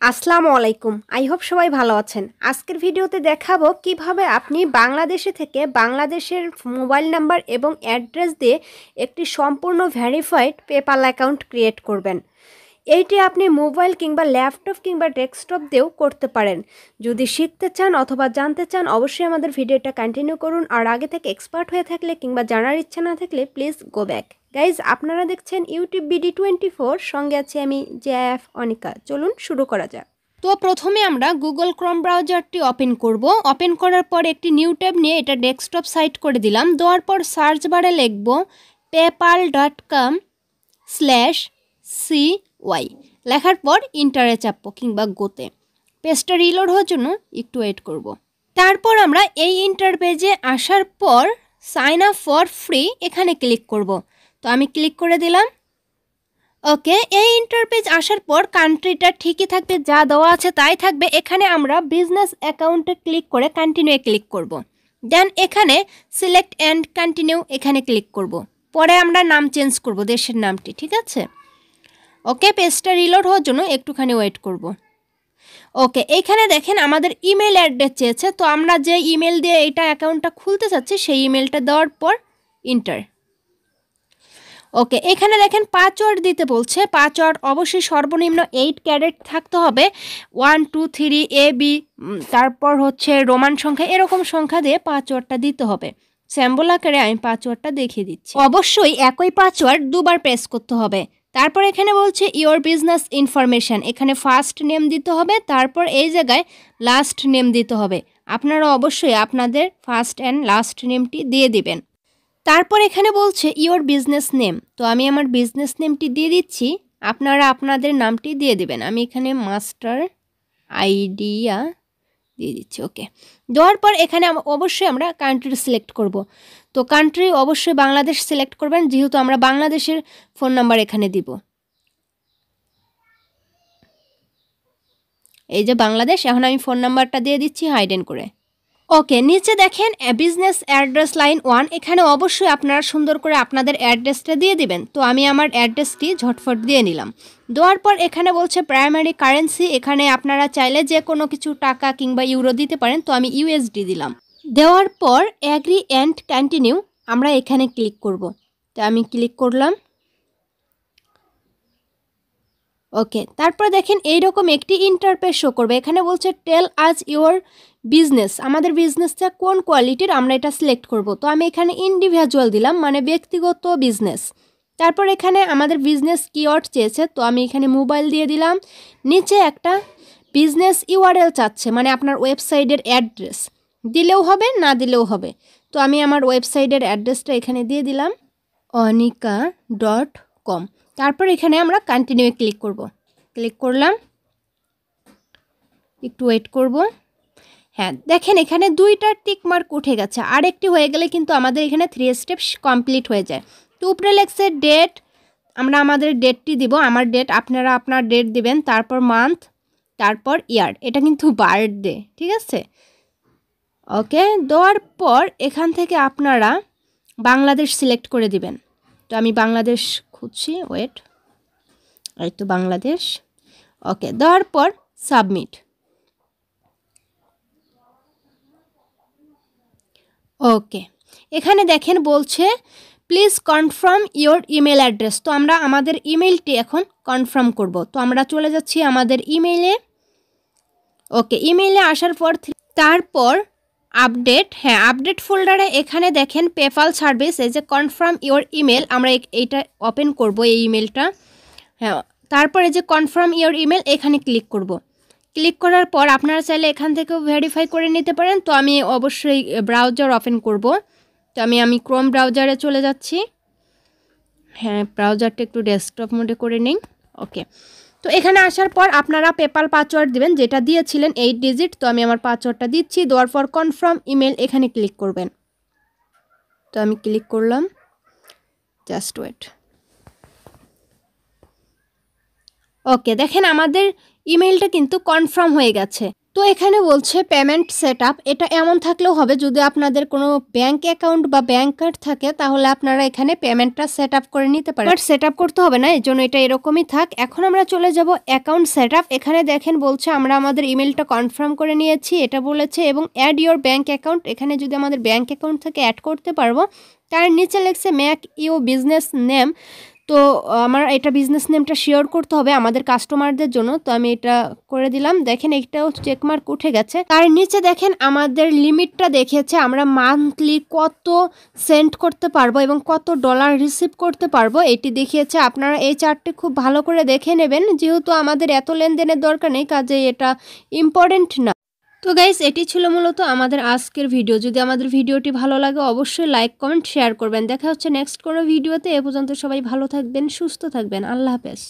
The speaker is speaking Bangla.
আসসালামু আলাইকুম। আই হোপ সবাই ভালো আছেন। আজকের ভিডিওতে দেখাবো কীভাবে আপনি বাংলাদেশে থেকে বাংলাদেশের মোবাইল নাম্বার এবং অ্যাড্রেস দিয়ে একটি সম্পূর্ণ ভ্যারিফাইড পেপাল অ্যাকাউন্ট ক্রিয়েট করবেন। এইটি আপনি মোবাইল কিংবা ল্যাপটপ কিংবা ডেস্কটপ দিয়েও করতে পারেন। যদি শিখতে চান অথবা জানতে চান, অবশ্যই আমাদের ভিডিওটা কন্টিনিউ করুন। আর আগে থেকে এক্সপার্ট হয়ে থাকলে কিংবা জানার ইচ্ছা না থাকলে প্লিজ গো ব্যাক গাইজ আপনারা দেখছেন ইউটিউব বিডি টোয়েন্টি ফোর সঙ্গে আছে আমি জেএফ অনিকা। চলুন শুরু করা যাক। তো প্রথমে আমরা গুগল ক্রোম ব্রাউজারটি ওপেন করব। ওপেন করার পর একটি নিউ ট্যাব নিয়ে এটা ডেস্কটপ সাইট করে দিলাম। দেওয়ার পর সার্চ বারে লিখব PayPal dot com slash C Y লেখার পর ইন্টারে চাপবো কিংবা গোতে। পেজটা রিলোড হওয়ার জন্য একটু ওয়েট করব। তারপর আমরা এই ইন্টার পেজে আসার পর সাইন আপ ফর ফ্রি এখানে ক্লিক করব। তো আমি ক্লিক করে দিলাম ওকে এই ইন্টারপেজ আসার পর কান্ট্রিটা ঠিকই থাকবে, যা দেওয়া আছে তাই থাকবে এখানে আমরা বিজনেস অ্যাকাউন্টে ক্লিক করে কন্টিনিউ ক্লিক করব। দেন এখানে সিলেক্ট অ্যান্ড কন্টিনিউ এখানে ক্লিক করব। পরে আমরা নাম চেঞ্জ করব, দেশের নামটি, ঠিক আছে ওকে পেজটা রিলোড হওয়ার জন্য একটুখানি ওয়েট করব। ওকে এইখানে দেখেন আমাদের ইমেল অ্যাড্রেস চেয়েছে, তো আমরা যে ইমেল দিয়ে এইটা অ্যাকাউন্টটা খুলতে চাচ্ছি, সেই ইমেলটা দেওয়ার পর ইন্টার ওকে, এখানে দেখেন পাঁচওয়ার্ড দিতে বলছে। পাঁচওয়ার্ড অবশ্যই সর্বনিম্ন এইট ক্যারেট থাকতে হবে। One two three A B তারপর হচ্ছে রোমান সংখ্যা, এরকম সংখ্যা দিয়ে পাঁচওয়ার্ডটা দিতে হবে। স্যাম্বল আকারে আমি পাঁচওয়ার্ডটা দেখিয়ে দিচ্ছি। অবশ্যই একই পাঁচওয়ার্ড দুবার প্রেস করতে হবে। তারপর এখানে বলছে ইওর বিজনেস ইনফরমেশান এখানে ফার্স্ট নেম দিতে হবে, তারপর এই জায়গায় লাস্ট নেম দিতে হবে। আপনারা অবশ্যই আপনাদের ফার্স্ট অ্যান্ড লাস্ট নেমটি দিয়ে দিবেন। তারপর এখানে বলছে ইওর বিজনেস নেম তো আমি আমার বিজনেস নেমটি দিয়ে দিচ্ছি। আপনারা আপনাদের নামটি দিয়ে দেবেন। আমি এখানে মাস্টার আইডিয়া দিয়ে দিচ্ছি। ওকে দেওয়ার পর এখানে অবশ্যই আমরা কান্ট্রি সিলেক্ট করব। তো কান্ট্রি অবশ্যই বাংলাদেশ সিলেক্ট করবেন। যেহেতু আমরা বাংলাদেশের ফোন নাম্বার এখানে দিব। এই যে বাংলাদেশ, এখন আমি ফোন নাম্বারটা দিয়ে দিচ্ছি হাইডেন করে। ওকে, নিচে দেখেন বিজনেস অ্যাড্রেস লাইন ওয়ান এখানে অবশ্যই আপনারা সুন্দর করে আপনাদের অ্যাড্রেসটা দিয়ে দিবেন। তো আমি আমার অ্যাড্রেসটি ঝটফট দিয়ে নিলাম। দেওয়ার পর এখানে বলছে প্রাইমারি কারেন্সি এখানে আপনারা চাইলে যে কোনো কিছু টাকা কিংবা ইউরো দিতে পারেন, তো আমি ইউএসডি দিলাম। দেওয়ার পর অ্যাগ্রি অ্যান্ড কন্টিনিউ আমরা এখানে ক্লিক করব। তো আমি ক্লিক করলাম। ওকে, তারপর দেখেন এইরকম একটি ইন্টারপেস শো করবে। এখানে বলছে টেল আজ ইউর বিজনেস আমাদের বিজনেসটা কোন কোয়ালিটির আমরা এটা সিলেক্ট করব। তো আমি এখানে ইন্ডিভিজুয়াল দিলাম মানে ব্যক্তিগত বিজনেস তারপর এখানে আমাদের বিজনেস কিওয়ার্ড চেয়েছে, তো আমি এখানে মোবাইল দিয়ে দিলাম। নিচে একটা বিজনেস ইউআরএল চাচ্ছে মানে আপনার ওয়েবসাইটের অ্যাড্রেস দিলেও হবে, না দিলেও হবে। তো আমি আমার ওয়েবসাইটের অ্যাড্রেসটা এখানে দিয়ে দিলাম অনিকা ডট কম। তারপর এখানে আমরা কন্টিনিউ ক্লিক করব। ক্লিক করলাম। একটু ওয়েট করব। হ্যাঁ দেখেন এখানে দুইটা টিক মার্ক উঠে গেছে। আর একটি হয়ে গেলে কিন্তু আমাদের এখানে থ্রি স্টেপ কমপ্লিট হয়ে যায়। তো উপরে ডেট আমরা আমাদের ডেটটি দিব। আমার ডেট আপনারা আপনার ডেট দিবেন। তারপর মান্থ তারপর ইয়ার এটা কিন্তু বার্থডে ঠিক আছে? ওকে দেওয়ার পর এখান থেকে আপনারা বাংলাদেশ সিলেক্ট করে দিবেন। তো আমি বাংলাদেশ খুঁজছি ওয়েট এই তো বাংলাদেশ। ওকে দেওয়ার পর সাবমিট ওকে এখানে দেখেন বলছে please confirm your email address তো আমরা আমাদের ইমেলটি এখন কনফার্ম করব। তো আমরা চলে যাচ্ছি আমাদের ইমেইলে ওকে ইমেইলে আসার পর তারপর আপডেট হ্যাঁ আপডেট ফোল্ডারে এখানে দেখেন পেপাল সার্ভিস, এই যে কনফার্ম ইওর ইমেল আমরা এইটা ওপেন করব এই ইমেলটা হ্যাঁ তারপরে যে কনফার্ম ইওর ইমেল এখানে ক্লিক করব। ক্লিক করার পর আপনারা চাইলে এখান থেকেও ভেরিফাই করে নিতে পারেন। তো আমি অবশ্যই ব্রাউজার ওপেন করব। তো আমি আমি ক্রোম ব্রাউজারে চলে যাচ্ছি। হ্যাঁ ব্রাউজারটা একটু ডেস্কটপ মোডে করে নিই। ওকে তো এখানে আসার পর আপনারা পেপাল পাসওয়ার্ড দিবেন, যেটা দিয়েছিলেন এইট ডিজিট তো আমি আমার পাসওয়ার্ডটা দিচ্ছি, দেওয়ার পর কনফার্ম ইমেল এখানে ক্লিক করবেন। তো আমি ক্লিক করলাম জাস্ট ওয়েট ওকে দেখেন আমাদের ইমেলটা কিন্তু কনফার্ম হয়ে গেছে। তো এখানে বলছে পেমেন্ট সেট এটা এমন থাকলেও হবে যদি আপনাদের কোনো ব্যাংক অ্যাকাউন্ট বা ব্যাংক কার্ড থাকে, তাহলে আপনারা এখানে পেমেন্টটা সেট করে নিতে পারেন। বাট সেট করতে হবে না এই জন্য এটা এরকমই থাক। এখন আমরা চলে যাব অ্যাকাউন্ট সেট এখানে দেখেন বলছে, আমরা আমাদের ইমেলটা কনফার্ম করে নিয়েছি, এটা বলেছে, এবং অ্যাড ইউর ব্যাংক অ্যাকাউন্ট এখানে যদি আমাদের ব্যাংক অ্যাকাউন্ট থেকে অ্যাড করতে পারব, তার নিচে লেখছে ম্যাক ইউ বিজনেস নেম তো, আমার এটা বিজনেস নেমটা শেয়ার করতে হবে আমাদের কাস্টমারদের জন্য। তো আমি এটা করে দিলাম। দেখেন এইটাও চেকমার্ক উঠে গেছে। তার নিচে দেখেন, আমাদের লিমিটটা দেখেছে আমরা মান্থলি কত সেন্ড করতে পারব এবং কত ডলার রিসিভ করতে পারব, এটি দেখিয়েছে। আপনারা এই চার্টটি খুব ভালো করে দেখে নেবেন। যেহেতু আমাদের এত লেনদেনের দরকার নেই কাজে এটা ইম্পর্টেন্ট না। তো গাইস এটি ছিল মূলত আমাদের আজকের ভিডিও যদি আমাদের ভিডিওটি ভালো লাগে, অবশ্যই লাইক কমেন্ট শেয়ার করবেন। দেখা হচ্ছে নেক্সট কোনো ভিডিওতে এ পর্যন্ত সবাই ভালো থাকবেন, সুস্থ থাকবেন। আল্লাহ হাফেজ।